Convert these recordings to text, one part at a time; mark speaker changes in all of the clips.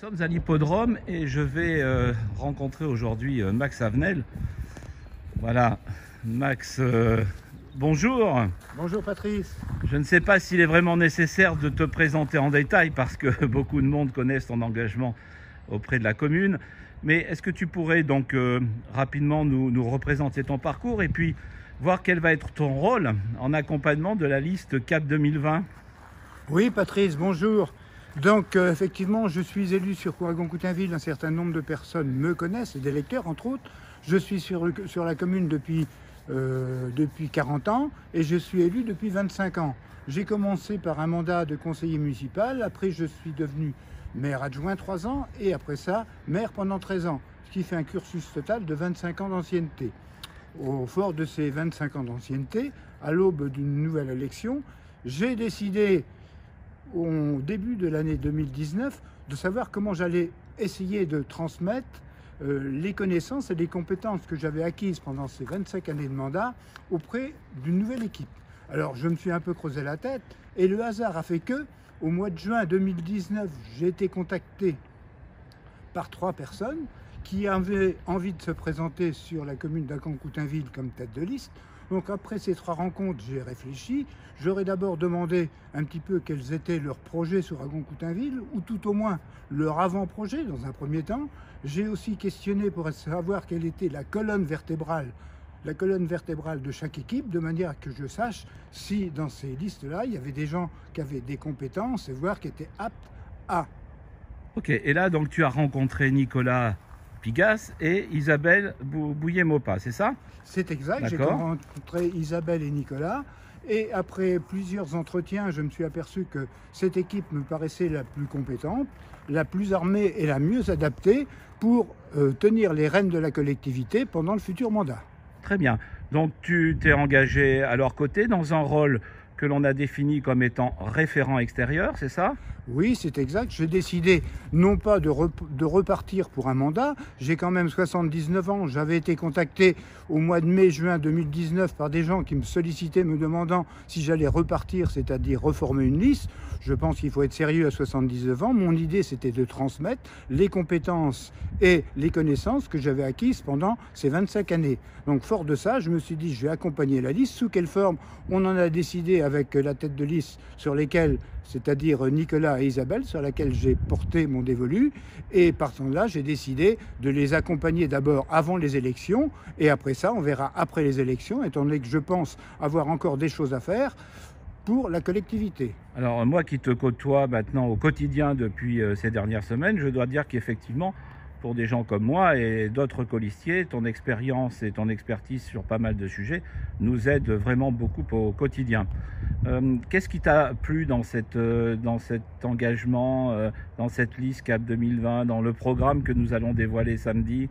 Speaker 1: sommes à l'hippodrome et je vais euh, rencontrer aujourd'hui euh, Max Avenel. Voilà, Max, euh, bonjour.
Speaker 2: Bonjour Patrice.
Speaker 1: Je ne sais pas s'il est vraiment nécessaire de te présenter en détail parce que beaucoup de monde connaissent ton engagement auprès de la commune. Mais est-ce que tu pourrais donc rapidement nous, nous représenter ton parcours et puis voir quel va être ton rôle en accompagnement de la liste CAP 2020
Speaker 2: Oui Patrice, bonjour. Donc euh, effectivement, je suis élu sur Couragon-Coutainville. Un certain nombre de personnes me connaissent, et des lecteurs entre autres. Je suis sur, la commune depuis, euh, depuis 40 ans et je suis élu depuis 25 ans. J'ai commencé par un mandat de conseiller municipal. Après, je suis devenu maire adjoint 3 ans et après ça, maire pendant 13 ans. Ce qui fait un cursus total de 25 ans d'ancienneté. Au fort de ces 25 ans d'ancienneté, à l'aube d'une nouvelle élection, j'ai décidé au début de l'année 2019 de savoir comment j'allais essayer de transmettre euh, les connaissances et les compétences que j'avais acquises pendant ces 25 années de mandat auprès d'une nouvelle équipe. Alors je me suis un peu creusé la tête et le hasard a fait que au mois de juin 2019, j'ai été contacté par trois personnes qui avaient envie de se présenter sur la commune d'Acan-Coutainville comme tête de liste. Donc après ces trois rencontres, j'ai réfléchi. J'aurais d'abord demandé un petit peu quels étaient leurs projets sur Agon-Coutainville, ou tout au moins leur avant-projet dans un premier temps. J'ai aussi questionné pour savoir quelle était la colonne vertébrale, la colonne vertébrale de chaque équipe, de manière que je sache si dans ces listes-là, il y avait des gens qui avaient des compétences et voir qui étaient aptes à.
Speaker 1: Ok, et là donc tu as rencontré Nicolas Pigas et Isabelle Bouillet-Mopa, c'est ça?
Speaker 2: C'est exact, j'ai rencontré Isabelle et Nicolas. Et après plusieurs entretiens, je me suis aperçu que cette équipe me paraissait la plus compétente, la plus armée et la mieux adaptée pour euh, tenir les rênes de la collectivité pendant le futur mandat.
Speaker 1: Très bien. Donc tu t'es engagé à leur côté dans un rôle que l'on a défini comme étant référent extérieur, c'est ça?
Speaker 2: Oui, c'est exact. J'ai décidé non pas de, rep- de repartir pour un mandat. J'ai quand même 79 ans. J'avais été contacté au mois de mai-juin 2019 par des gens qui me sollicitaient me demandant si j'allais repartir, c'est-à-dire reformer une liste. Je pense qu'il faut être sérieux à 79 ans. Mon idée, c'était de transmettre les compétences et les connaissances que j'avais acquises pendant ces 25 années. Donc, fort de ça, je me suis dit, je vais accompagner la liste. Sous quelle forme On en a décidé avec la tête de liste sur lesquelles, c'est-à-dire Nicolas et Isabelle, sur laquelle j'ai porté mon dévolu. Et partant de là, j'ai décidé de les accompagner d'abord avant les élections. Et après ça, on verra après les élections, étant donné que je pense avoir encore des choses à faire pour la collectivité.
Speaker 1: Alors moi qui te côtoie maintenant au quotidien depuis euh, ces dernières semaines, je dois dire qu'effectivement, pour des gens comme moi et d'autres colistiers, ton expérience et ton expertise sur pas mal de sujets nous aident vraiment beaucoup au quotidien. Euh, Qu'est-ce qui t'a plu dans, cette, euh, cet engagement, euh, dans cette liste CAP 2020, dans le programme que nous allons dévoiler samedi?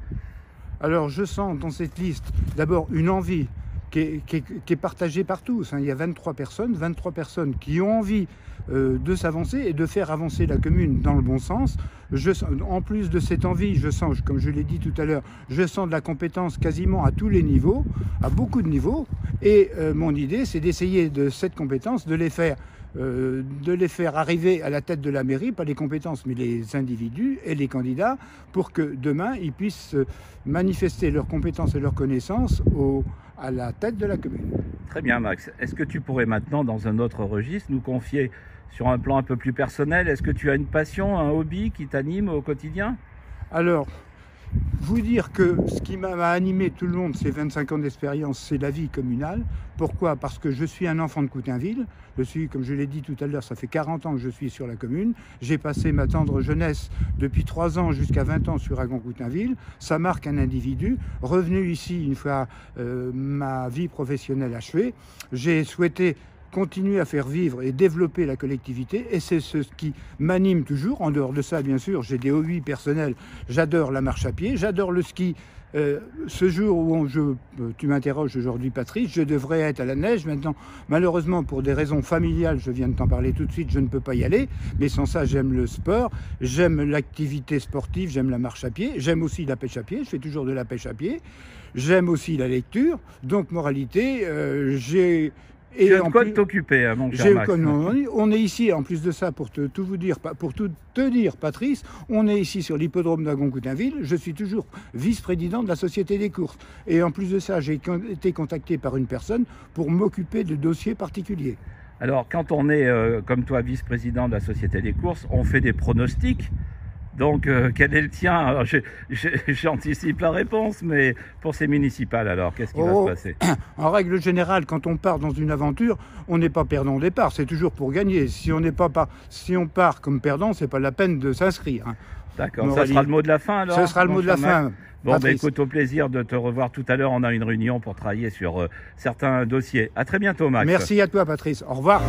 Speaker 2: Alors je sens dans cette liste d'abord une envie qui est, partagée par tous. Il y a 23 personnes, 23 personnes qui ont envie euh, de s'avancer et de faire avancer la commune dans le bon sens. En plus de cette envie, je sens, comme je l'ai dit tout à l'heure, je sens de la compétence quasiment à tous les niveaux, à beaucoup de niveaux. Et euh, mon idée, c'est d'essayer de cette compétence de les faire euh, de les faire arriver à la tête de la mairie, pas les compétences, mais les individus et les candidats, pour que demain, ils puissent manifester leurs compétences et leurs connaissances au- à la tête de la commune.
Speaker 1: Très bien Max. Est-ce que tu pourrais maintenant, dans un autre registre, nous confier sur un plan un peu plus personnel, est-ce que tu as une passion, un hobby qui t'anime au quotidien?
Speaker 2: Alors, vous dire que ce qui m'a animé tout le long de ces 25 ans d'expérience, c'est la vie communale. Pourquoi? Parce que je suis un enfant de Coutainville. Je suis, comme je l'ai dit tout à l'heure, ça fait 40 ans que je suis sur la commune. J'ai passé ma tendre jeunesse depuis 3 ans jusqu'à 20 ans sur Agon-Coutainville. Ça marque un individu. Revenu ici une fois euh, ma vie professionnelle achevée, j'ai souhaité continuer à faire vivre et développer la collectivité et c'est ce qui m'anime toujours. En dehors de ça, bien sûr, j'ai des hobbies personnels. J'adore la marche à pied, j'adore le ski. Euh, ce jour où euh, tu m'interroges aujourd'hui, Patrice, je devrais être à la neige. Maintenant, malheureusement, pour des raisons familiales, je viens de t'en parler tout de suite, je ne peux pas y aller. Mais sans ça, j'aime le sport, j'aime l'activité sportive, j'aime la marche à pied, j'aime aussi la pêche à pied. Je fais toujours de la pêche à pied. J'aime aussi la lecture. Donc, moralité, euh, j'ai
Speaker 1: Et tu as quoi
Speaker 2: plus-
Speaker 1: t'occuper, hein, mon cher
Speaker 2: J'ai-
Speaker 1: Max.
Speaker 2: non, on est ici, en plus de ça, pour te- tout vous dire, pour tout te dire, Patrice, on est ici sur l'hippodrome d'Agon-Coutainville. Je suis toujours vice-président de la Société des courses. Et en plus de ça, j'ai été contacté par une personne pour m'occuper de dossiers particuliers.
Speaker 1: Alors, quand on est, euh, comme toi, vice-président de la Société des courses, on fait des pronostics. Donc, euh, quel est le tien J'anticipe la réponse, mais pour ces municipales, alors, qu'est-ce qui va
Speaker 2: Oh.
Speaker 1: se passer
Speaker 2: En règle générale, quand on part dans une aventure, on n'est pas perdant au départ, c'est toujours pour gagner. Si on n'est pas, pas- si on part comme perdant, c'est pas la peine de s'inscrire. hein.
Speaker 1: D'accord, ça sera le mot de la fin, alors
Speaker 2: Ce sera le mot de la fin.
Speaker 1: Bon, bah,
Speaker 2: Patrice.
Speaker 1: écoute, au plaisir de te revoir tout à l'heure. On a une réunion pour travailler sur euh, certains dossiers. À très bientôt, Max.
Speaker 2: Merci à toi, Patrice. Au revoir.